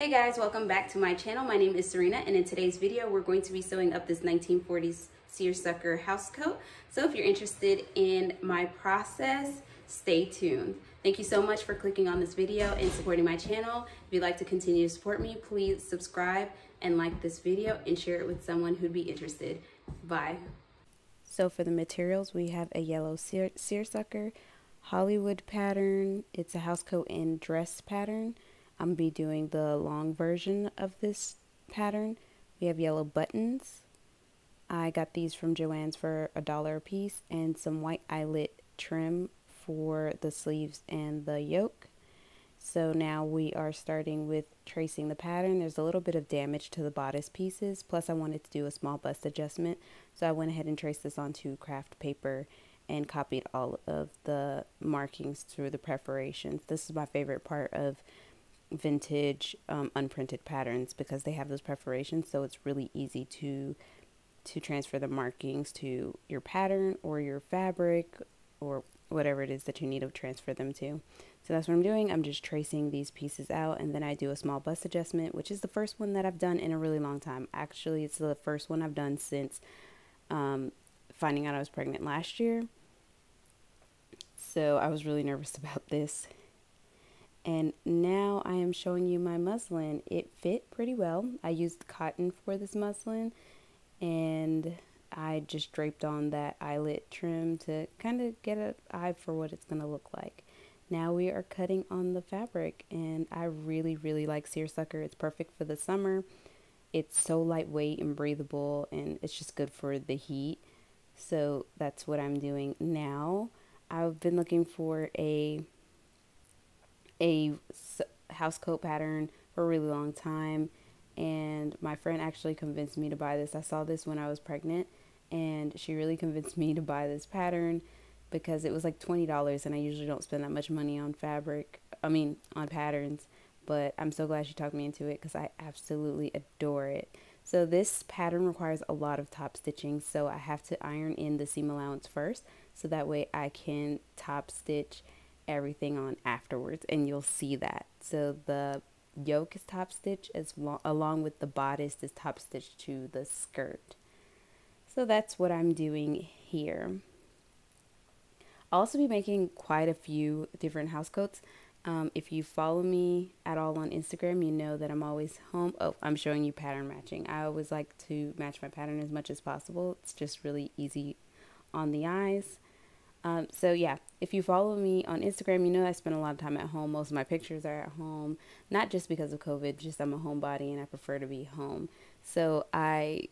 Hey guys, welcome back to my channel. My name is Serena and in today's video we're going to be sewing up this 1940s seersucker house coat. So if you're interested in my process, stay tuned. Thank you so much for clicking on this video and supporting my channel. If you'd like to continue to support me, please subscribe and like this video and share it with someone who'd be interested. Bye. So for the materials, we have a yellow seer seersucker, Hollywood pattern. It's a house coat and dress pattern. I'm going to be doing the long version of this pattern. We have yellow buttons. I got these from Joann's for a dollar a piece and some white eyelet trim for the sleeves and the yoke. So now we are starting with tracing the pattern. There's a little bit of damage to the bodice pieces, plus I wanted to do a small bust adjustment. So I went ahead and traced this onto craft paper and copied all of the markings through the perforations. This is my favorite part of vintage um, unprinted patterns because they have those perforations so it's really easy to to transfer the markings to your pattern or your fabric or whatever it is that you need to transfer them to. So that's what I'm doing. I'm just tracing these pieces out and then I do a small bust adjustment, which is the first one that I've done in a really long time. Actually, it's the first one I've done since um, finding out I was pregnant last year. So I was really nervous about this and now I am showing you my muslin. It fit pretty well. I used cotton for this muslin and I just draped on that eyelet trim to kind of get an eye for what it's going to look like. Now we are cutting on the fabric and I really, really like seersucker. It's perfect for the summer. It's so lightweight and breathable and it's just good for the heat. So that's what I'm doing now. I've been looking for a a house coat pattern for a really long time and my friend actually convinced me to buy this. I saw this when I was pregnant and she really convinced me to buy this pattern because it was like $20 and I usually don't spend that much money on fabric, I mean on patterns, but I'm so glad she talked me into it because I absolutely adore it. So this pattern requires a lot of top stitching so I have to iron in the seam allowance first so that way I can top stitch everything on afterwards and you'll see that. So the yoke is top stitch as lo- along with the bodice is top stitched to the skirt. So that's what I'm doing here. I'll also be making quite a few different house coats. Um, if you follow me at all on Instagram, you know that I'm always home. Oh, I'm showing you pattern matching. I always like to match my pattern as much as possible. It's just really easy on the eyes. Um, so yeah, if you follow me on Instagram, you know I spend a lot of time at home. Most of my pictures are at home, not just because of COVID, just I'm a homebody and I prefer to be home. So I,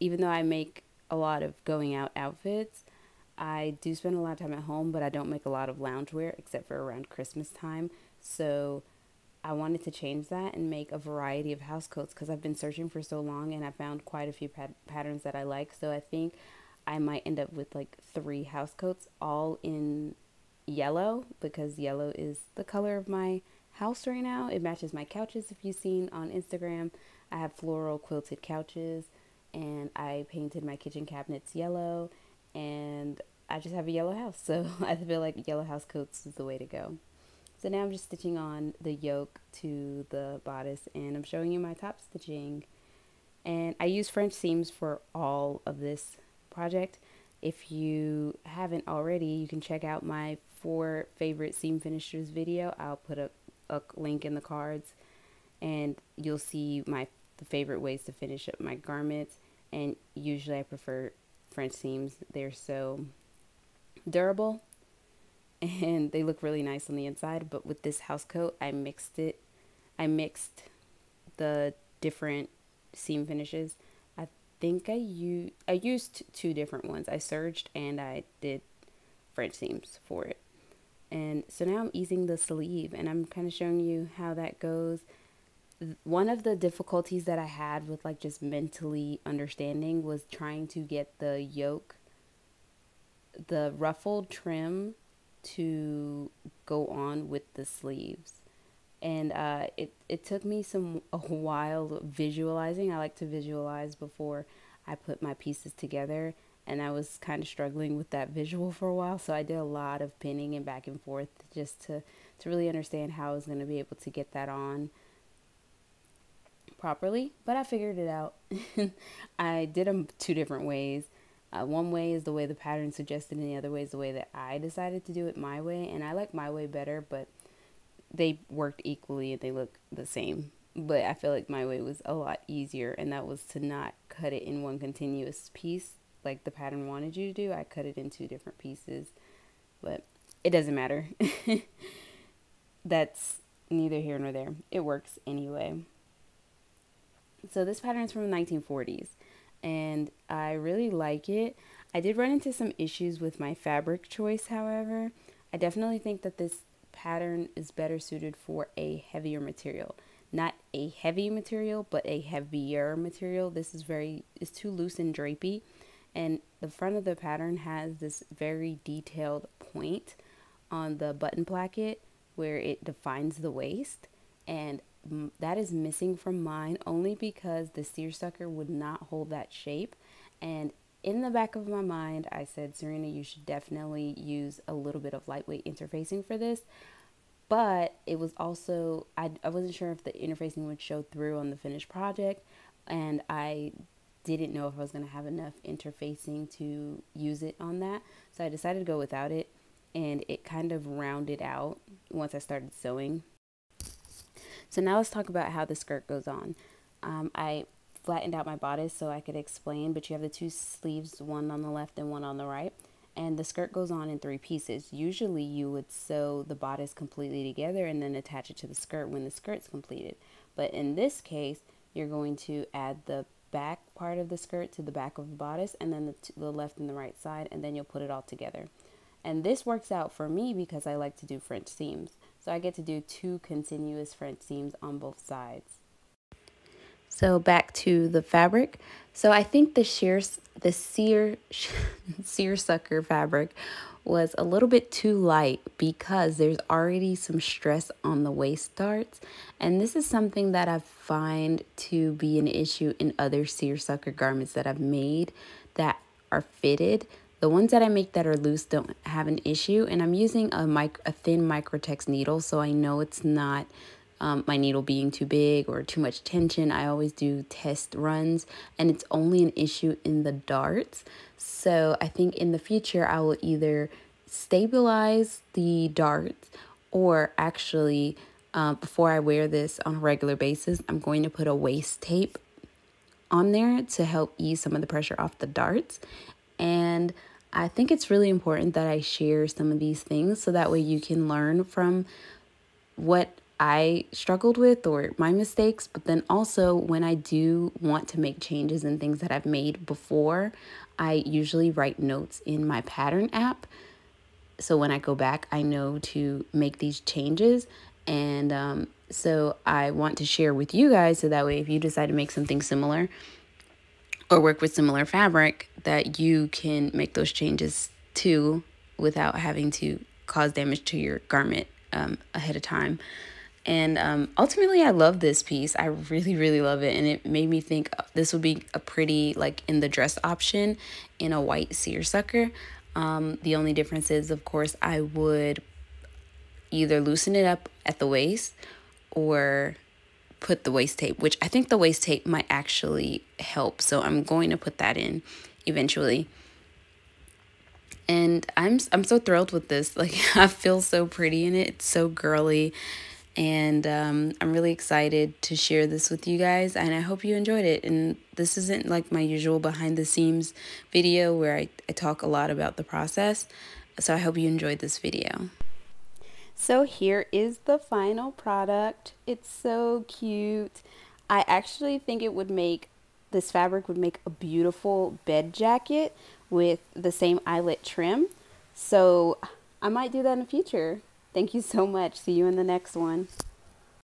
even though I make a lot of going out outfits, I do spend a lot of time at home, but I don't make a lot of loungewear except for around Christmas time. So I wanted to change that and make a variety of house coats because I've been searching for so long and I found quite a few pat- patterns that I like. So I think I might end up with like three house coats all in yellow because yellow is the color of my house right now. It matches my couches if you've seen on Instagram. I have floral quilted couches and I painted my kitchen cabinets yellow and I just have a yellow house. So I feel like yellow house coats is the way to go. So now I'm just stitching on the yoke to the bodice and I'm showing you my top stitching. And I use French seams for all of this project. If you haven't already, you can check out my four favorite seam finishers video. I'll put a, a link in the cards and you'll see my the favorite ways to finish up my garments and usually I prefer French seams. They're so durable and they look really nice on the inside, but with this house coat, I mixed it. I mixed the different seam finishes think I used I used two different ones. I serged and I did French seams for it. And so now I'm easing the sleeve and I'm kind of showing you how that goes. One of the difficulties that I had with like just mentally understanding was trying to get the yoke the ruffled trim to go on with the sleeves and uh, it it took me some a while visualizing. I like to visualize before I put my pieces together, and I was kind of struggling with that visual for a while. So I did a lot of pinning and back and forth just to to really understand how I was going to be able to get that on. properly, but I figured it out. I did them two different ways. Uh, one way is the way the pattern suggested, and the other way is the way that I decided to do it my way. And I like my way better, but they worked equally and they look the same. But I feel like my way was a lot easier, and that was to not cut it in one continuous piece like the pattern wanted you to do. I cut it in two different pieces, but it doesn't matter. That's neither here nor there. It works anyway. So this pattern is from the 1940s and I really like it. I did run into some issues with my fabric choice, however. I definitely think that this pattern is better suited for a heavier material. Not a heavy material, but a heavier material. This is very, it's too loose and drapey. And the front of the pattern has this very detailed point on the button placket where it defines the waist. And that is missing from mine only because the seersucker would not hold that shape. And in the back of my mind, I said, Serena, you should definitely use a little bit of lightweight interfacing for this. But it was also, I, I wasn't sure if the interfacing would show through on the finished project. And I didn't know if I was going to have enough interfacing to use it on that. So I decided to go without it. And it kind of rounded out once I started sewing. So now let's talk about how the skirt goes on. Um, I flattened out my bodice so I could explain, but you have the two sleeves, one on the left and one on the right. And the skirt goes on in three pieces. Usually you would sew the bodice completely together and then attach it to the skirt when the skirt's completed. But in this case, you're going to add the back part of the skirt to the back of the bodice and then the, the left and the right side and then you'll put it all together. And this works out for me because I like to do French seams. So I get to do two continuous French seams on both sides. So back to the fabric. So I think the sheer, the sear, seersucker fabric was a little bit too light because there's already some stress on the waist darts. And this is something that I find to be an issue in other seersucker garments that I've made that are fitted. The ones that I make that are loose don't have an issue. And I'm using a, mic a thin Microtex needle, so I know it's not um, my needle being too big or too much tension. I always do test runs, and it's only an issue in the darts. So I think in the future, I will either stabilize the darts or actually, uh, before I wear this on a regular basis, I'm going to put a waist tape on there to help ease some of the pressure off the darts. And I think it's really important that I share some of these things so that way you can learn from what I struggled with or my mistakes, but then also when I do want to make changes in things that I've made before, I usually write notes in my pattern app. So when I go back, I know to make these changes. And um, so I want to share with you guys so that way if you decide to make something similar, or work with similar fabric that you can make those changes too without having to cause damage to your garment um, ahead of time. And um, ultimately, I love this piece. I really, really love it. And it made me think this would be a pretty, like, in the dress option in a white seersucker. Um, the only difference is, of course, I would either loosen it up at the waist or put the waist tape, which I think the waist tape might actually help. So I'm going to put that in eventually. And I'm I'm so thrilled with this. Like I feel so pretty in it. It's so girly. And um, I'm really excited to share this with you guys. And I hope you enjoyed it. And this isn't like my usual behind the scenes video where I, I talk a lot about the process. So I hope you enjoyed this video. So here is the final product. It's so cute. I actually think it would make, this fabric would make a beautiful bed jacket with the same eyelet trim. So I might do that in the future. Thank you so much. See you in the next one.